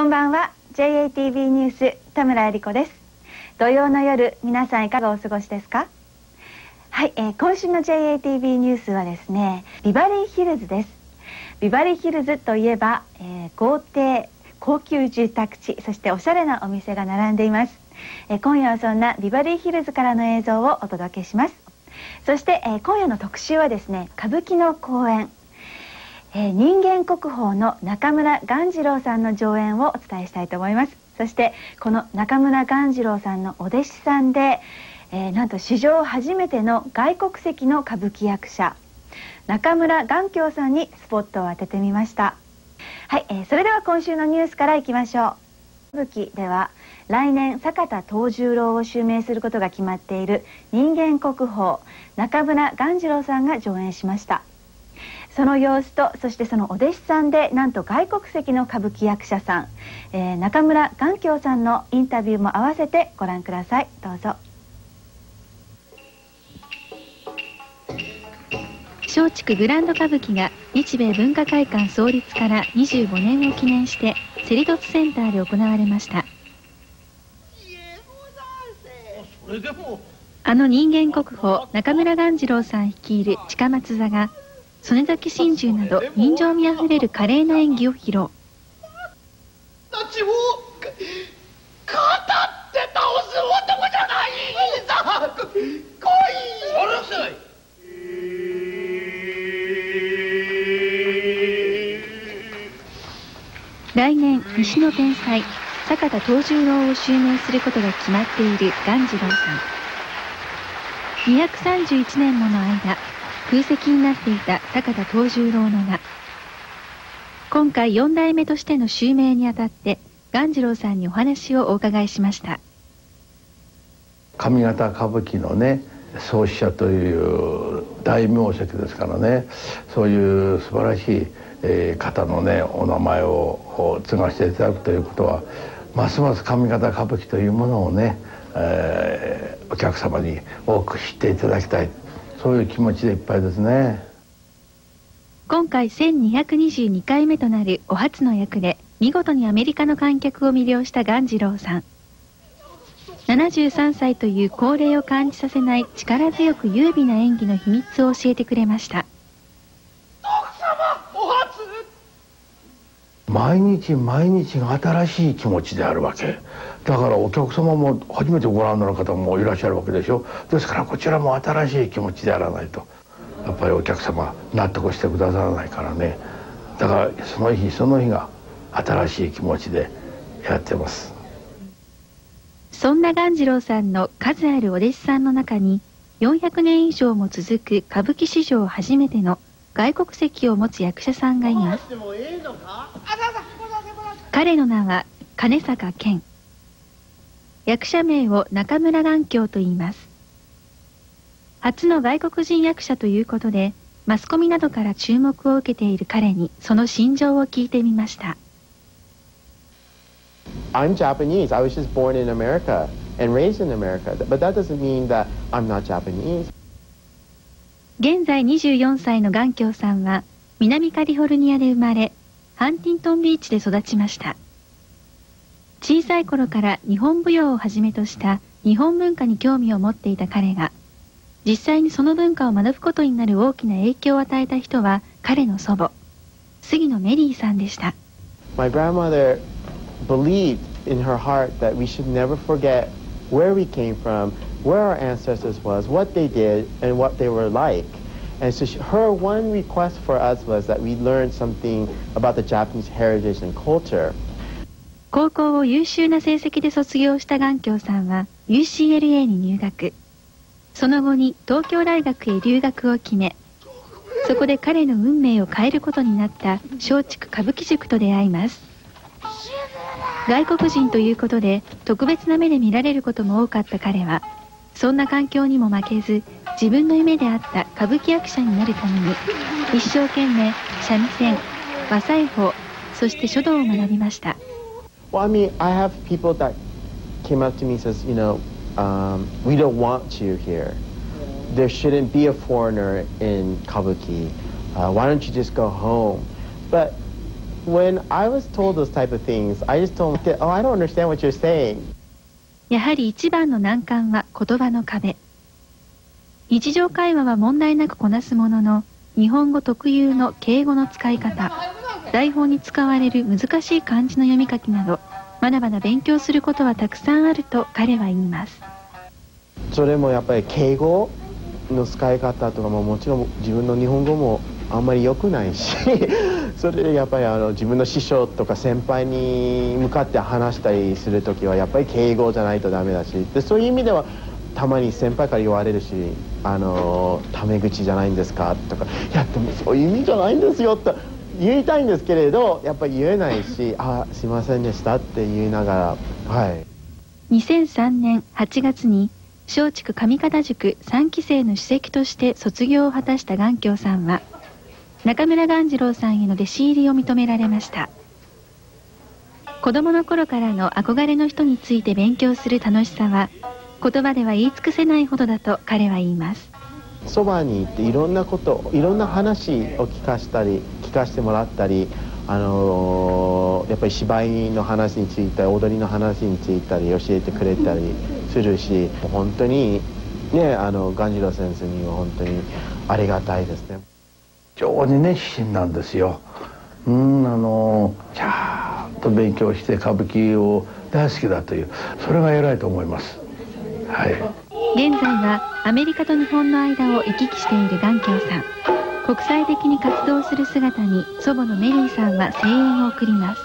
こんばんは。JATV ニュース田村恵理子です。土曜の夜皆さんいかがお過ごしですか？はい、えー、今週の JATV ニュースはですねビバリーヒルズです。ビバリーヒルズといえば、えー、豪邸高級住宅地そしておしゃれなお店が並んでいます、えー、今夜はそんなビバリーヒルズからの映像をお届けします。そして、え、今夜の特集はですね歌舞伎の公演。えー、人間国宝の中村鴈治郎さんの上演をお伝えしたいと思います。そしてこの中村鴈治郎さんのお弟子さんで、えー、なんと史上初めての外国籍の歌舞伎役者中村鴈京さんにスポットを当ててみました。はい、えー、それでは今週のニュースからいきましょう。歌舞伎では来年坂田藤十郎を襲名することが決まっている人間国宝中村鴈治郎さんが上演しました。その様子とそしてそのお弟子さんでなんと外国籍の歌舞伎役者さん、えー、中村眼鏡さんのインタビューも合わせてご覧ください。どうぞ。松竹グランド歌舞伎が日米文化会館創立から25年を記念してセリドツセンターで行われました。あの人間国宝中村鴈治郎さん率いる近松座が曽根崎真珠など人情味あふれる華麗な演技を披露。たちを語って倒す男じゃない。さ来い。来年西の天才坂田藤十郎を襲名することが決まっている鴈治郎さん。231年もの間空席になっていた坂田藤十郎の名今回4代目としての襲名にあたって鴈治郎さんにお話をお伺いしました。上方歌舞伎のね創始者という大名跡ですからねそういう素晴らしい、えー、方のねお名前を継がせていただくということはますます上方歌舞伎というものをね、えー、お客様に多く知っていただきたい。そういう気持ちでいっぱいですね。今回1222回目となるお初の役で見事にアメリカの観客を魅了した鴈治郎さん。73歳という高齢を感じさせない力強く優美な演技の秘密を教えてくれました。毎日毎日が新しい気持ちであるわけ。だからお客様も初めてご覧になる方もいらっしゃるわけでしょ。ですからこちらも新しい気持ちであらないと。やっぱりお客様納得してくださらないからね。だからその日その日が新しい気持ちでやってます。そんな鴈治郎さんの数あるお弟子さんの中に400年以上も続く歌舞伎史上初めての外国籍を持つ役者さんがいます彼の名は金坂健役者名を中村眼鏡と言います初の外国人役者ということでマスコミなどから注目を受けている彼にその心情を聞いてみました I'm Japanese. I was just born in America and raised in America. But that doesn't mean that I'm not Japanese. 現在24歳の眼鏡さんは南カリフォルニアで生まれハンティントンビーチで育ちました。小さい頃から日本舞踊をはじめとした日本文化に興味を持っていた彼が実際にその文化を学ぶことになる大きな影響を与えた人は彼の祖母杉野メリーさんでした。My grandmother believed in her heart that we should never forget where we came from where our ancestors was, what they did, and what they were like. And so she, her one request for us was that we learn something about the Japanese heritage and culture. 高校を優秀な成績で卒業した眼鏡さんは UCLA に入学。その後に東京大学へ留学を決め、そこで彼の運命を変えることになった松竹歌舞伎塾と出会います。 外国人ということで特別な目で見られることも多かった彼はそんな環境にも負けず自分の夢であった歌舞伎役者になるために一生懸命三味線和裁縫そして書道を学びました Well, I mean, I have people that came up to me and says, you know, um, we don't want you here. There shouldn't be a foreigner in Kabuki. Uh, why don't you just go home? But when I was told those type of things, I just told them, oh, I don't understand what you're saying. やはり一番の難関は言葉の壁。日常会話は問題なくこなすものの、日本語特有の敬語の使い方、台本に使われる難しい漢字の読み書きなど、まだまだ勉強することはたくさんあると彼は言います。それもやっぱり敬語の使い方とかももちろん自分の日本語もあんまり良くないし それでやっぱりあの自分の師匠とか先輩に向かって話したりする時はやっぱり敬語じゃないとダメだしでそういう意味ではたまに先輩から言われるし「あのタメ口じゃないんですか?」とか「いやでもそういう意味じゃないんですよ」と言いたいんですけれどやっぱり言えないし「あすいませんでした」って言いながらはい2003年8月に松竹上方塾3期生の主席として卒業を果たした眼鏡さんは中村鴈治郎さんへの弟子入りを認められました。子供の頃からの憧れの人について勉強する楽しさは言葉では言い尽くせないほどだと彼は言います。そばに行っていろんなこといろんな話を聞かしたり聞かせてもらったりあのー、やっぱり芝居の話について踊りの話についたり教えてくれたりするし本当にねあの鴈治郎先生には本当にありがたいですね。常に熱心なんですよ。うんあのちゃんと勉強して歌舞伎を大好きだというそれが偉いと思います。はい。現在はアメリカと日本の間を行き来している眼鏡さん。国際的に活動する姿に祖母のメリーさんは声援を送ります。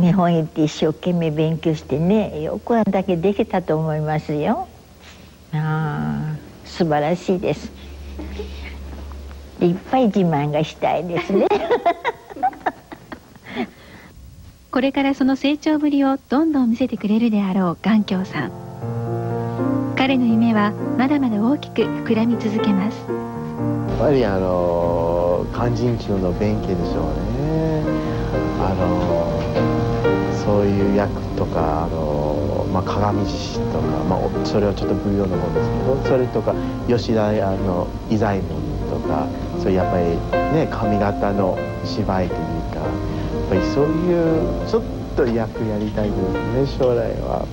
日本行って一生懸命勉強してねよくあんだけできたと思いますよ。ああ素晴らしいですいっぱい自慢がしたいですね。これからその成長ぶりをどんどん見せてくれるであろう眼鏡さん。彼の夢はまだまだ大きく膨らみ続けます。やっぱりあの肝心中の弁慶でしょうね。あのそういう役とかあの、まあ、鏡獅子とか、まあ、それはちょっと舞踊の方ですけどそれとか吉田あの伊左衛門とかそういうやっぱりね髪型の芝居というかやっぱりそういうちょっと役やりたいですね将来は。